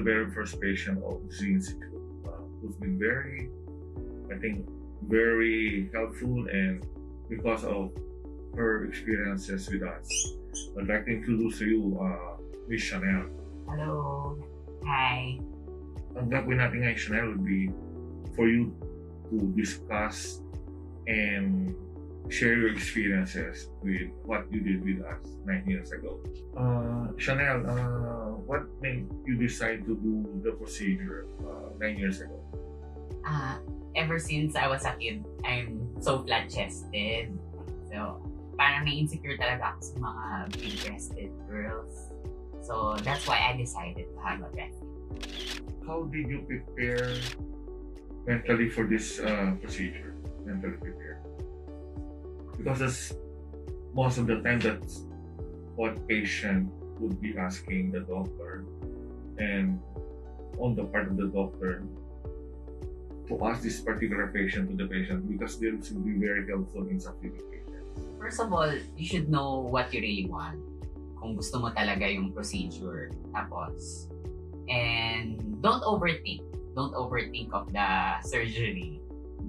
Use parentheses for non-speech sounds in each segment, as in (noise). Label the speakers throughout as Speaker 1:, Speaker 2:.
Speaker 1: the very first patient of Z Institute, uh, who's been very, I think, very helpful and because of her experiences with us. I'd like to introduce to you uh, Miss Chanel.
Speaker 2: Hello. Hi.
Speaker 1: Ang gagawin natin ngayon, Chanel, would be for you to discuss and share your experiences with what you did with us nine years ago. Uh, Chanel, uh, what made you decide to do the procedure uh, nine years ago?
Speaker 2: Uh, ever since I was a kid, I'm so flat-chested. So, parang na-insecure talaga ako sa mga big-breasted girls. So, that's why I decided to have a breast.
Speaker 1: How did you prepare mentally for this uh, procedure? Mentally prepare? Because that's most of the time that's what patient would be asking the doctor and on the part of the doctor to ask this particular patient to the patient because they will be very helpful in some patients.
Speaker 2: First of all, you should know what you really want. Kung gusto mo talaga yung procedure. Tapos, and don't overthink. Don't overthink of the surgery.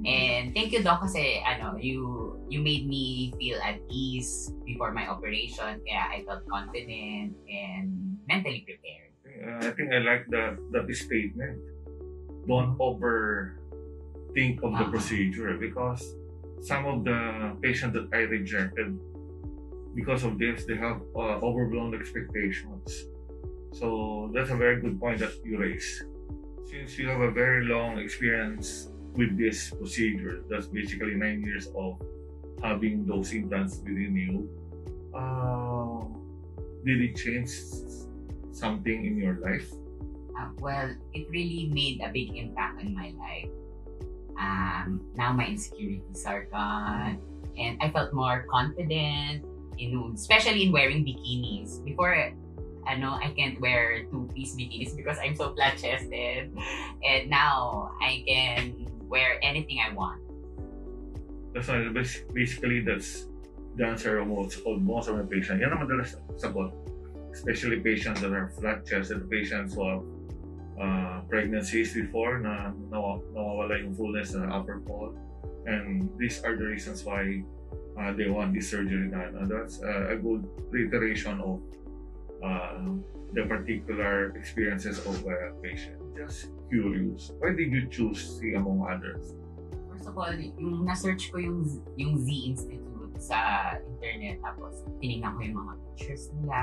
Speaker 2: And thank you, Doc, kasi ano, you you made me feel at ease before my operation. Kaya I felt confident and mentally prepared.
Speaker 1: Uh, I think I like the the statement. Don't overthink of the
Speaker 2: Uh-huh.
Speaker 1: procedure because some of the patients that I rejected because of this, they have uh, overblown expectations. So that's a very good point that you raise. Since you have a very long experience with this procedure, that's basically nine years of having those implants within you. Uh, did it change something in your life?
Speaker 2: Uh, well, it really made a big impact in my life. Um, now my insecurities are gone, and I felt more confident, in, especially in wearing bikinis. Before, I know I can't wear two-piece bikinis because I'm so flat-chested, and now I can wear anything I want.
Speaker 1: That's why basically that's the answer of most, of most of my patients. Yan ang madalas sagot. Especially patients that are flat-chested, patients who have uh, pregnancies before na nawa- nawawala yung fullness ng upper pole. And these are the reasons why uh, they want this surgery done. And that's uh, a good reiteration of uh, the particular experiences of a patient. Just curious, why did you choose C among others?
Speaker 2: First of all, yung na-search ko yung, yung Z Institute sa internet, tapos tinignan ko yung mga pictures nila.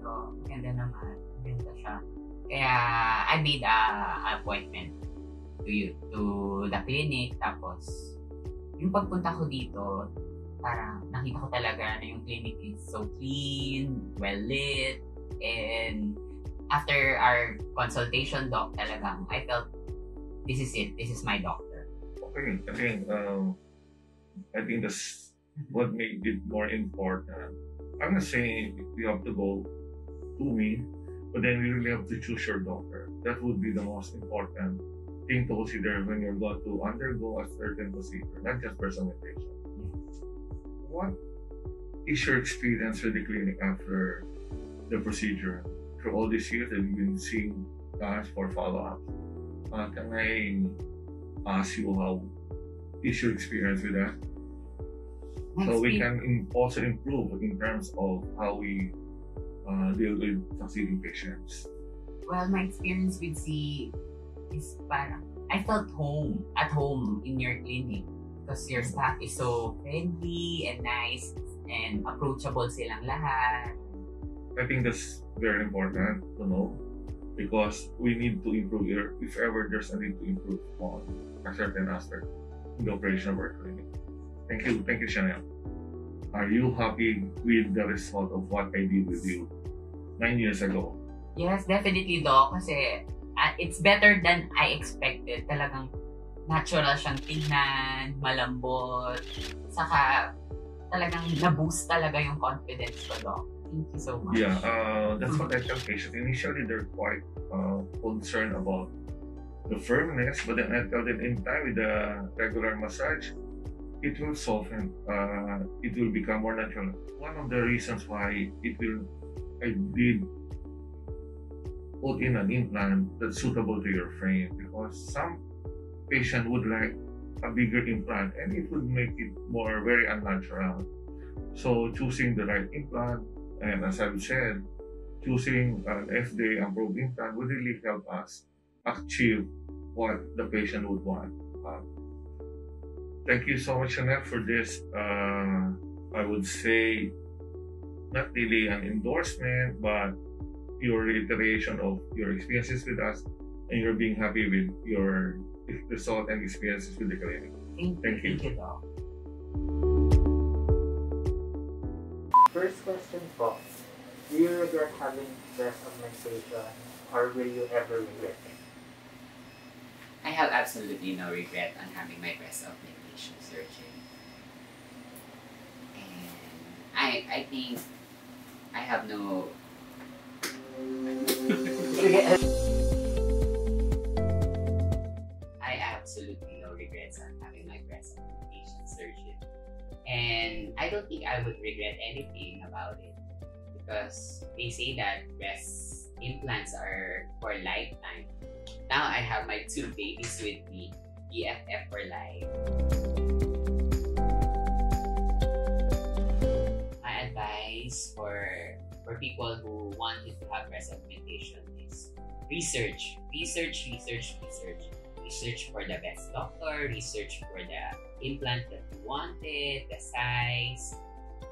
Speaker 2: So, ganda naman. Ganda siya. Kaya, I made a appointment to you, to the clinic. Tapos, yung pagpunta ko dito, parang nakita ko talaga na yung clinic is so clean, well lit, and after our consultation doc talagang I felt this is it, this is my doctor.
Speaker 1: Okay, I think um, I think that's what made it more important. I'm not saying you have to go to me, but then you really have to choose your doctor. That would be the most important thing to consider when you're going to undergo a certain procedure, not just personalization. What is your experience with the clinic after the procedure? Through all these years that you've been seeing us for follow-up, uh, can I ask you how is your experience with that?
Speaker 2: My
Speaker 1: so we
Speaker 2: experience-
Speaker 1: can in, also improve in terms of how we uh, deal with succeeding patients.
Speaker 2: Well, my experience with Zi is parang, I felt home, at home in your clinic. Because your staff is so friendly and nice and approachable silang lahat.
Speaker 1: I think that's very important to know because we need to improve if ever there's a need to improve on a certain aspect in the operation of our clinic. Thank you, thank you, Chanel. Are you happy with the result of what I did with you nine years ago?
Speaker 2: Yes, definitely, Doc. Kasi uh, it's better than I expected. Talagang natural siyang tingnan, malambot. Saka talagang na-boost talaga yung confidence ko, Doc. Thank you so much.
Speaker 1: Yeah, uh, that's what I tell patients. Initially, they're quite uh, concerned about the firmness, but then I tell them in time with the regular massage, it will soften. Uh, it will become more natural. One of the reasons why it will, I did
Speaker 3: put in an implant that's suitable to your frame because some patient would like a bigger implant and it would make it more very unnatural. So choosing the right implant and as I've said, choosing an FDA approved implant would really help us achieve what the patient would want. Uh, thank you so much, Annette, for this. Uh, I would say not really an endorsement, but your reiteration of your experiences with us and you're being happy with your result and experiences with the clinic.
Speaker 2: Thank,
Speaker 3: Thank you.
Speaker 2: Thank you,
Speaker 4: First question po, do you regret having breast augmentation or will you ever regret it?
Speaker 2: I have absolutely no regret on having my breast augmentation surgery. And I I think I have no (laughs) having my breast augmentation surgery. And I don't think I would regret anything about it because they say that breast implants are for lifetime. Now I have my two babies with me, BFF for life. My advice for for people who wanted to have breast augmentation is research, research, research, research. Research for the best doctor, research for the implant that you wanted, the size,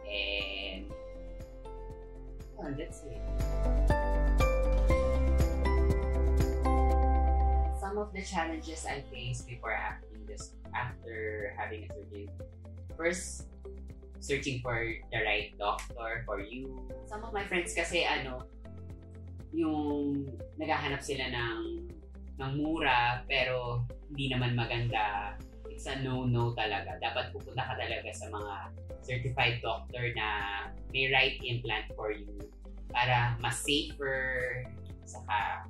Speaker 2: and that's it. Some of the challenges I faced before having this after having a surgery. First, searching for the right doctor for you. Some of my friends kasi ano, yung naghahanap sila ng ng mura pero hindi naman maganda. It's a no-no talaga. Dapat pupunta ka talaga sa mga certified doctor na may right implant for you para mas safer saka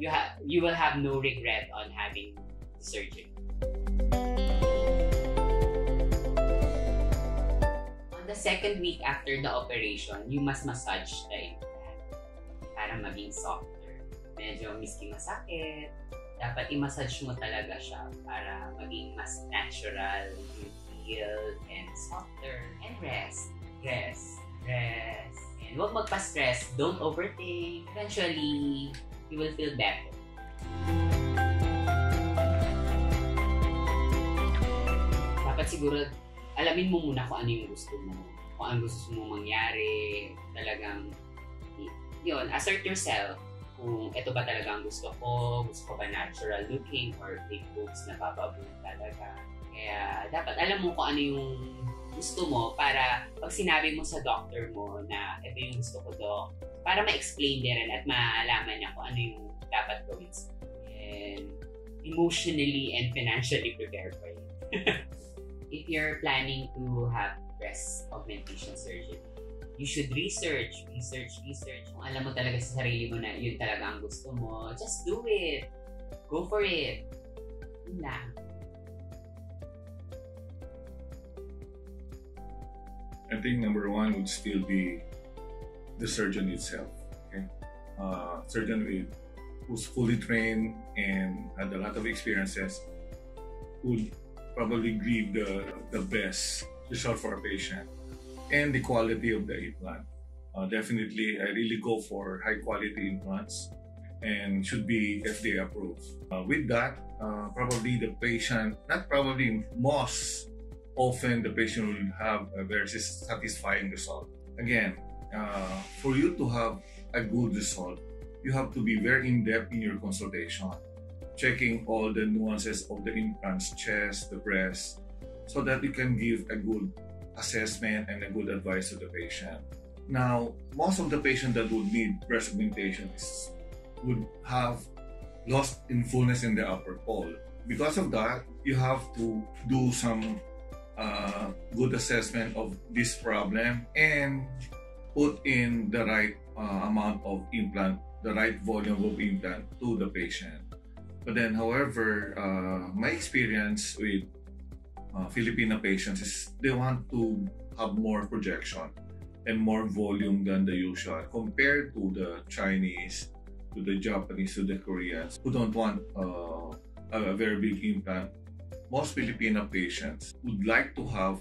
Speaker 2: you have you will have no regret on having the surgery. On the second week after the operation, you must massage the implant para maging softer. Medyo miski masakit, dapat i-massage mo talaga siya para maging mas natural, feel, and softer. And rest. Rest. Rest. And huwag magpa-stress. Don't overthink. Eventually, you will feel better. Dapat siguro alamin mo muna kung ano yung gusto mo. Kung ano gusto mo mangyari. Talagang, yun, assert yourself. Kung ito ba talaga ang gusto ko, gusto ko ba natural looking or fake boobs na bababoom talaga. Kaya dapat alam mo kung ano yung gusto mo para pag sinabi mo sa doctor mo na ito yung gusto ko doc, para ma-explain din rin at maalaman niya kung ano yung dapat gawin sa and emotionally and financially prepare for it. (laughs) If you're planning to have breast augmentation surgery, you should research, research, research. Kung alam mo talaga sa sarili mo na yun talaga ang gusto mo, just do it. Go for it. Yun lang.
Speaker 1: I think number one would still be the surgeon itself. Okay, uh, surgeon with, who's fully trained and had a lot of experiences would probably give the the best result for a patient and the quality of the implant. Uh, definitely, I really go for high quality implants and should be FDA approved. Uh, with that, uh, probably the patient, not probably most often the patient will have a very satisfying result. Again, uh, for you to have a good result, you have to be very in depth in your consultation, checking all the nuances of the implant's chest, the breast, so that you can give a good assessment and a good advice to the patient. Now, most of the patients that would need breast augmentation would have lost in fullness in the upper pole. Because of that, you have to do some uh, good assessment of this problem and put in the right uh, amount of implant, the right volume of implant to the patient. But then, however, uh, my experience with uh, Filipino patients is they want to have more projection and more volume than the usual compared to the Chinese to the Japanese, to the Koreans who don't want uh, a very big implant. Most Filipino patients would like to have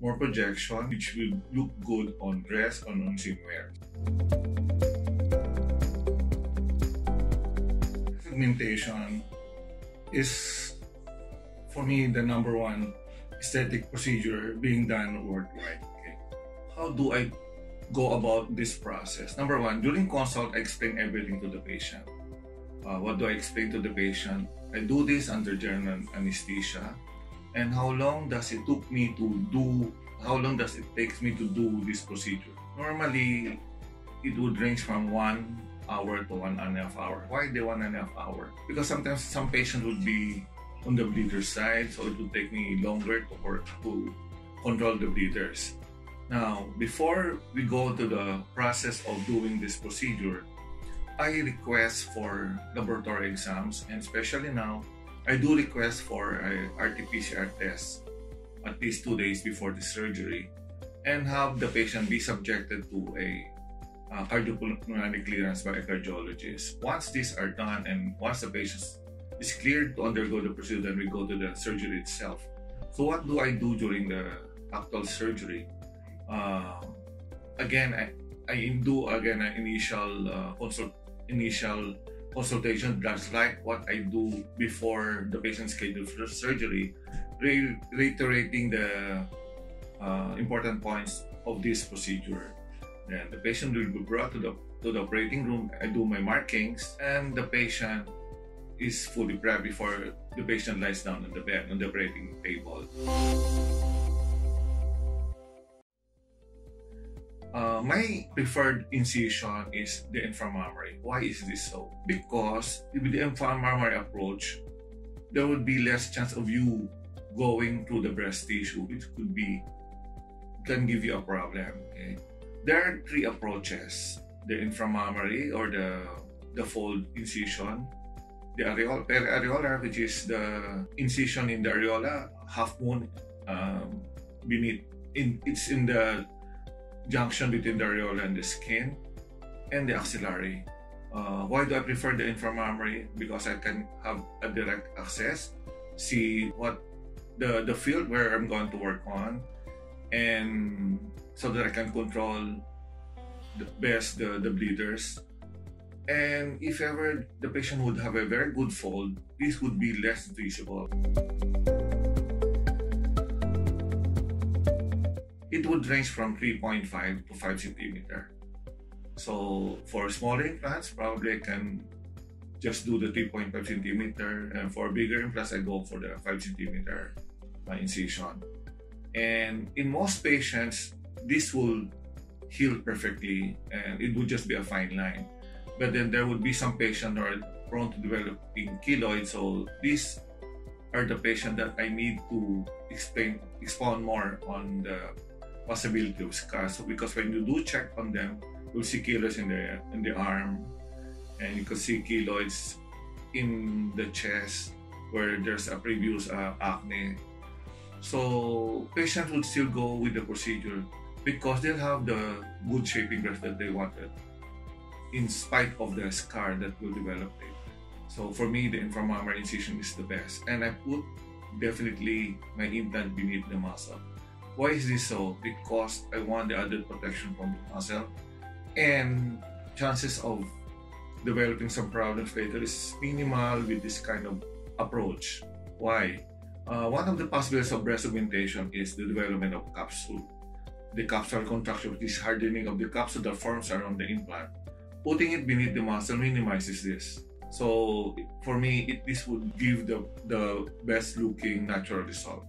Speaker 1: more projection, which will look good on dress and on swimwear. Segmentation is, for me, the number one aesthetic procedure being done worldwide. Okay. How do I go about this process? Number one, during consult, I explain everything to the patient. Uh, what do I explain to the patient? I do this under general anesthesia. And how long does it took me to do, how long does it takes me to do this procedure? Normally, it would range from one hour to one and a half hour. Why the one and a half hour? Because sometimes some patient would be on the bleeder side, so it would take me longer to, to control the bleeders. Now, before we go to the process of doing this procedure, I request for laboratory exams, and especially now, I do request for a RT-PCR test at least two days before the surgery, and have the patient be subjected to a uh, cardiopulmonary clearance by a cardiologist. Once these are done, and once the patient is cleared to undergo the procedure, then we go to the surgery itself. So, what do I do during the actual surgery? Uh, again, I, I do again an initial uh, consult, initial consultation, just like what I do before the patient scheduled for surgery, re- reiterating the uh, important points of this procedure. Then the patient will be brought to the to the operating room. I do my markings, and the patient is fully prepped before the patient lies down on the bed on the operating table. Uh, my preferred incision is the inframammary. Why is this so? Because with the inframammary approach, there would be less chance of you going through the breast tissue, which could be can give you a problem. Okay? There are three approaches: the inframammary or the the fold incision, the areola, periareolar, which is the incision in the areola, half moon um, beneath. In it's in the junction between the areola and the skin, and the axillary. Uh, why do I prefer the inframammary? Because I can have a direct access, see what the the field where I'm going to work on, and so that I can control the best the, the bleeders. And if ever the patient would have a very good fold, this would be less visible. it would range from 3.5 to 5 centimeter. So for smaller implants, probably I can just do the 3.5 centimeter, and for bigger implants, I go for the 5 centimeter incision. And in most patients, this will heal perfectly, and it would just be a fine line. But then there would be some patients that are prone to developing keloids, so these are the patients that I need to explain, expound more on the possibility of scars. So because when you do check on them, you'll see keloids in the in the arm, and you can see keloids in the chest where there's a previous uh, acne. So patients would still go with the procedure because they'll have the good shaping breast that they wanted, in spite of the scar that will develop later. So for me, the inframammary incision is the best, and I put definitely my implant beneath the muscle. Why is this so? Because I want the added protection from the muscle and chances of developing some problems later is minimal with this kind of approach. Why? Uh, one of the possibilities of breast augmentation is the development of capsule. The capsular contraction, which is hardening of the capsule that forms around the implant. Putting it beneath the muscle minimizes this. So for me, it, this would give the, the best looking natural result.